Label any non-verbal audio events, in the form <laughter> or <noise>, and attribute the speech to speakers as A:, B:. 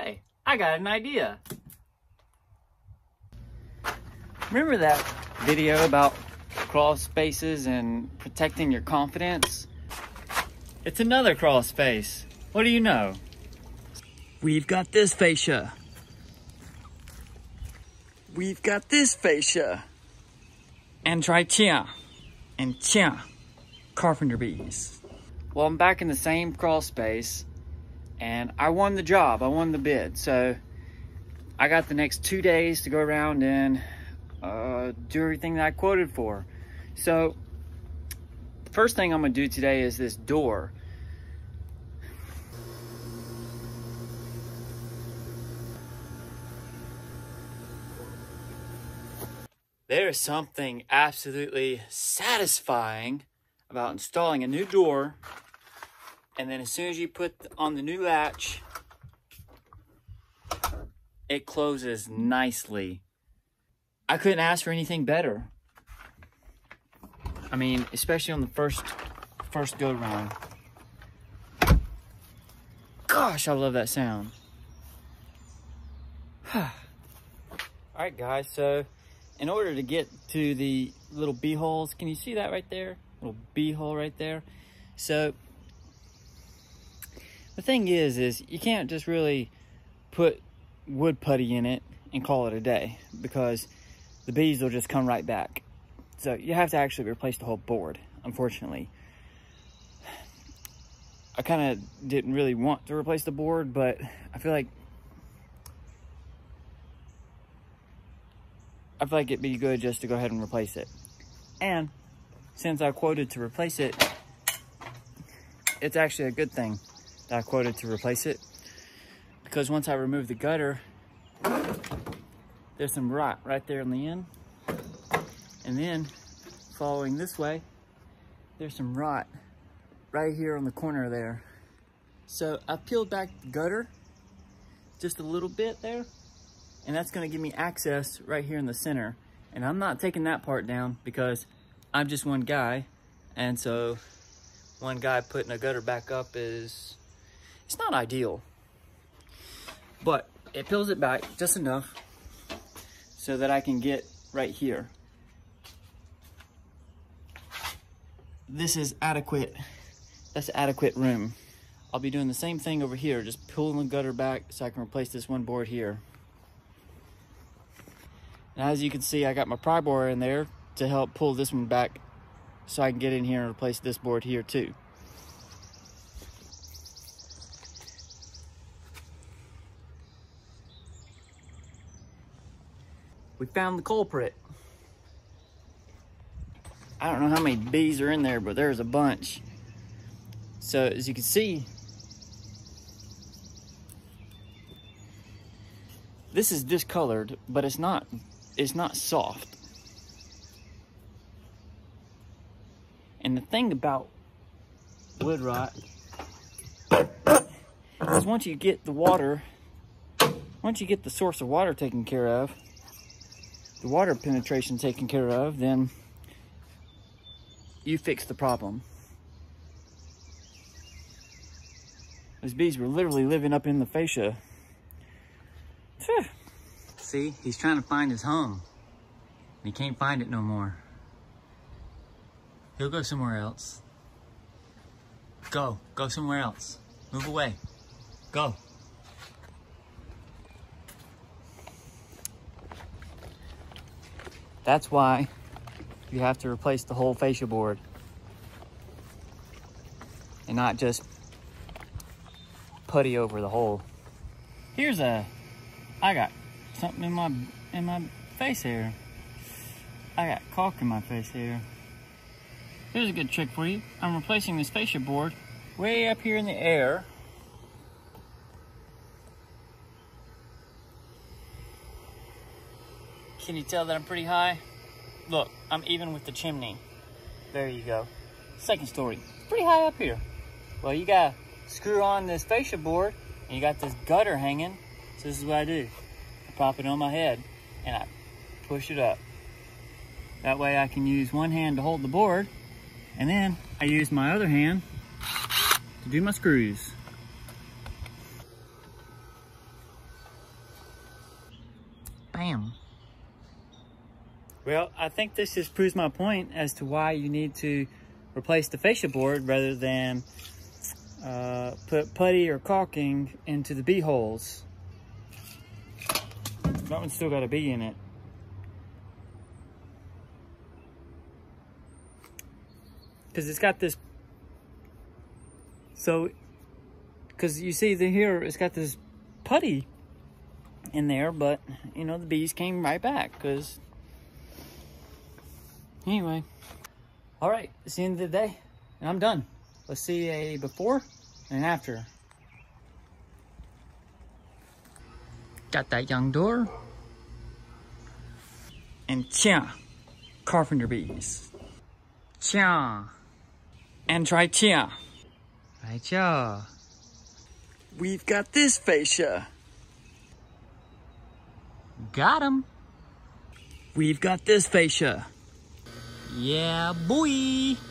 A: hey, I got an idea. Remember that video about crawl spaces and protecting your confidence? It's another crawl space. What do you know? We've got this fascia. We've got this fascia. And trichia. And chia. Carpenter bees. Well, I'm back in the same crawl space and I won the job. I won the bid. So I got the next two days to go around and uh, do everything that I quoted for. So the first thing I'm gonna do today is this door. There is something absolutely satisfying about installing a new door and then as soon as you put on the new latch it closes nicely. I couldn't ask for anything better. I mean especially on the first first go round. Gosh I love that sound. <sighs> All right guys so in order to get to the little bee holes can you see that right there? Little bee hole right there. So the thing is, is you can't just really put wood putty in it and call it a day because the bees will just come right back. So you have to actually replace the whole board, unfortunately. I kind of didn't really want to replace the board, but I feel like I feel like it'd be good just to go ahead and replace it. And since I quoted to replace it, it's actually a good thing that I quoted to replace it because once I remove the gutter, there's some rot right there in the end. And then following this way, there's some rot right here on the corner there. So I peeled back the gutter just a little bit there, and that's gonna give me access right here in the center. And I'm not taking that part down because I'm just one guy, and so one guy putting a gutter back up is, it's not ideal. But it peels it back just enough so that I can get right here. This is adequate, that's adequate room. I'll be doing the same thing over here, just pulling the gutter back so I can replace this one board here. And as you can see, I got my pry bar in there to help pull this one back so I can get in here and replace this board here too. We found the culprit. I don't know how many bees are in there, but there's a bunch. So as you can see, this is discolored, but it's not, it's not soft. And the thing about wood rot is once you get the water, once you get the source of water taken care of, the water penetration taken care of, then you fix the problem. Those bees were literally living up in the fascia. See, he's trying to find his home. He can't find it no more. He'll go somewhere else. Go. Go somewhere else. Move away. Go. That's why you have to replace the whole fascia board. And not just putty over the hole. Here's a, I got something in my, in my face here. I got caulk in my face here. Here's a good trick for you. I'm replacing this fascia board way up here in the air. Can you tell that I'm pretty high? Look, I'm even with the chimney. There you go. Second story. Pretty high up here. Well, you gotta screw on this fascia board and you got this gutter hanging. So this is what I do. I pop it on my head and I push it up. That way I can use one hand to hold the board and then I use my other hand to do my screws. Well, I think this just proves my point as to why you need to replace the fascia board rather than uh, put putty or caulking into the bee holes. That one's still got a bee in it. Because it's got this, so, because you see the here, it's got this putty in there, but, you know, the bees came right back, because, anyway. All right, it's the end of the day, and I'm done. Let's see a before and after. Got that young door. And chia, carpenter bees. Chia. And try chia. Right, chia. We've got this fascia. Got him. We've got this fascia. Yeah, boy.